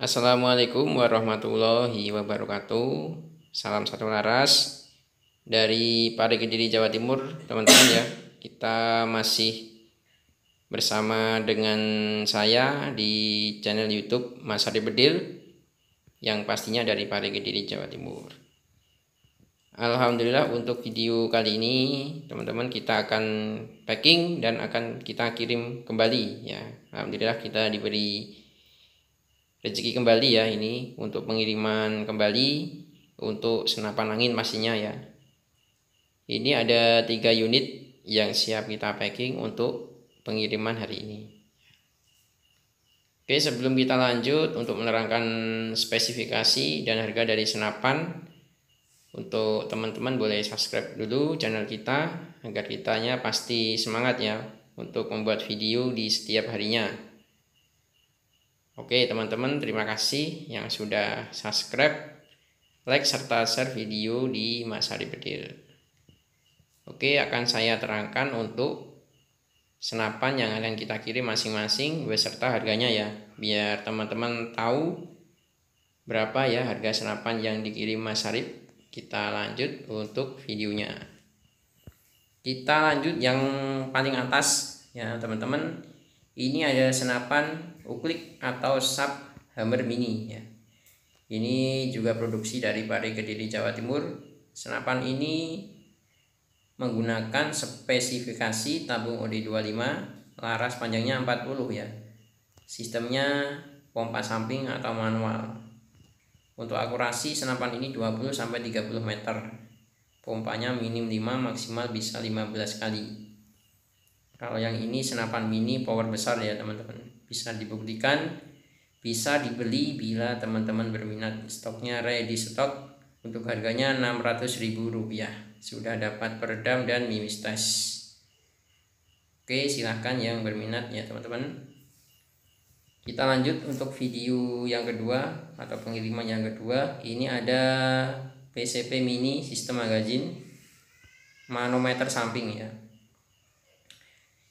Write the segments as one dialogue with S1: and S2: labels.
S1: Assalamualaikum warahmatullahi wabarakatuh. Salam satu laras dari Pare Kediri Jawa Timur, teman-teman ya. Kita masih bersama dengan saya di channel YouTube Mas Hadi Bedil yang pastinya dari Pare Kediri Jawa Timur. Alhamdulillah untuk video kali ini teman-teman kita akan packing dan akan kita kirim kembali ya. Alhamdulillah kita diberi rezeki kembali ya ini untuk pengiriman kembali untuk senapan angin pastinya ya. Ini ada tiga unit yang siap kita packing untuk pengiriman hari ini. Oke sebelum kita lanjut untuk menerangkan spesifikasi dan harga dari senapan untuk teman-teman boleh subscribe dulu channel kita agar kitanya pasti semangat ya untuk membuat video di setiap harinya Oke teman-teman terima kasih yang sudah subscribe, like serta share video di Mas Hari Bedil. Oke akan saya terangkan untuk senapan yang akan kita kirim masing-masing beserta harganya ya. Biar teman-teman tahu berapa ya harga senapan yang dikirim Mas Arif kita lanjut untuk videonya. Kita lanjut yang paling atas ya teman-teman ini ada senapan uklik atau sub hammer mini ya. Ini juga produksi dari Pare Kediri Jawa Timur. Senapan ini menggunakan spesifikasi tabung OD25 laras panjangnya 40 ya. Sistemnya pompa samping atau manual. Untuk akurasi senapan ini 20 sampai 30 meter. Pompanya minim 5 maksimal bisa 15 kali. Kalau yang ini senapan mini power besar ya teman-teman. Bisa dibuktikan bisa dibeli bila teman-teman berminat. Stoknya ready stok untuk harganya Rp600.000 sudah dapat peredam dan mimis tes. Oke silahkan yang berminat ya teman-teman. Kita lanjut untuk video yang kedua atau pengiriman yang kedua. Ini ada PCP mini sistem magazine manometer samping ya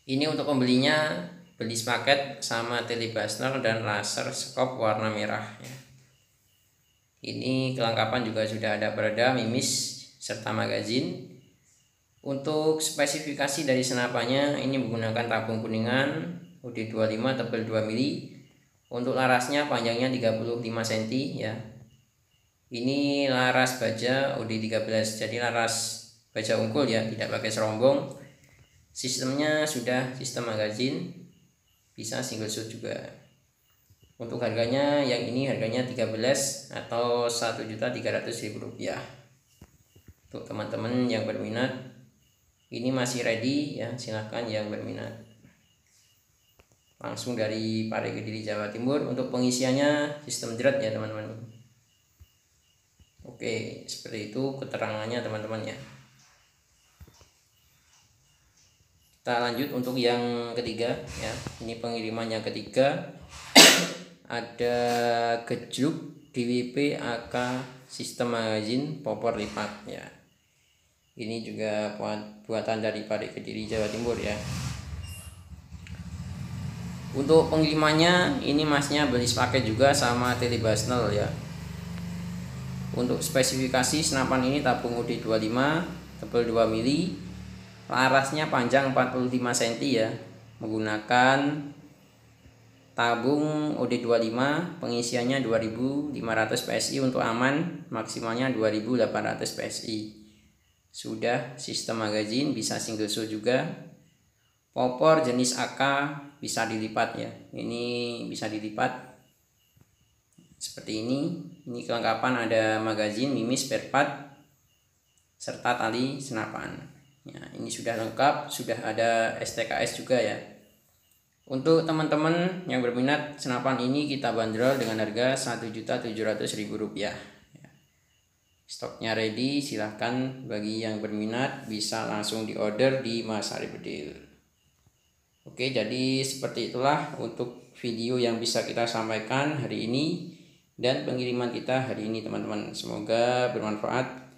S1: ini untuk pembelinya beli sepaket sama telebasner dan laser scope warna merah ya. Ini kelengkapan juga sudah ada peredam, mimis, serta magazin. Untuk spesifikasi dari senapannya ini menggunakan tabung kuningan UD25 tebal 2 mili. Untuk larasnya panjangnya 35 cm ya. Ini laras baja UD13 jadi laras baja unggul ya, tidak pakai serombong. Sistemnya sudah sistem magazin bisa single shot juga. Untuk harganya yang ini harganya 13 atau 1.300.000 rupiah. Untuk teman-teman yang berminat ini masih ready ya silahkan yang berminat. Langsung dari Pare Kediri Jawa Timur. Untuk pengisiannya sistem jerat ya teman-teman. Oke seperti itu keterangannya teman-teman ya kita lanjut untuk yang ketiga ya. Ini pengiriman yang ketiga. Ada kejuk DWP AK sistem magazine popor lipat ya. Ini juga buatan dari Pare Kediri Jawa Timur ya. Untuk pengirimannya ini masnya beli sepaket juga sama telebasnel ya. Untuk spesifikasi senapan ini tabung UD25 tebal 2 mili larasnya panjang 45 cm ya. Menggunakan tabung OD25 pengisiannya 2500 PSI untuk aman maksimalnya 2800 PSI sudah sistem magazine bisa single shot juga. Popor jenis AK bisa dilipat ya. Ini bisa dilipat. Seperti ini. Ini kelengkapan ada magazine mimis spare part serta tali senapan Ya, ini sudah lengkap, sudah ada STKS juga ya. Untuk teman-teman yang berminat senapan ini kita bandrol dengan harga Rp1.700.000 rupiah. Ya. Stoknya ready, silahkan bagi yang berminat bisa langsung diorder di Mas Ari Bedil. Oke, jadi seperti itulah untuk video yang bisa kita sampaikan hari ini dan pengiriman kita hari ini teman-teman. Semoga bermanfaat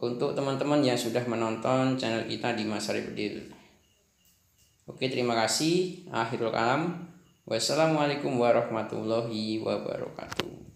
S1: untuk teman-teman yang sudah menonton channel kita di Mas Bedil. Oke, terima kasih. Akhirul kalam. Wassalamualaikum warahmatullahi wabarakatuh.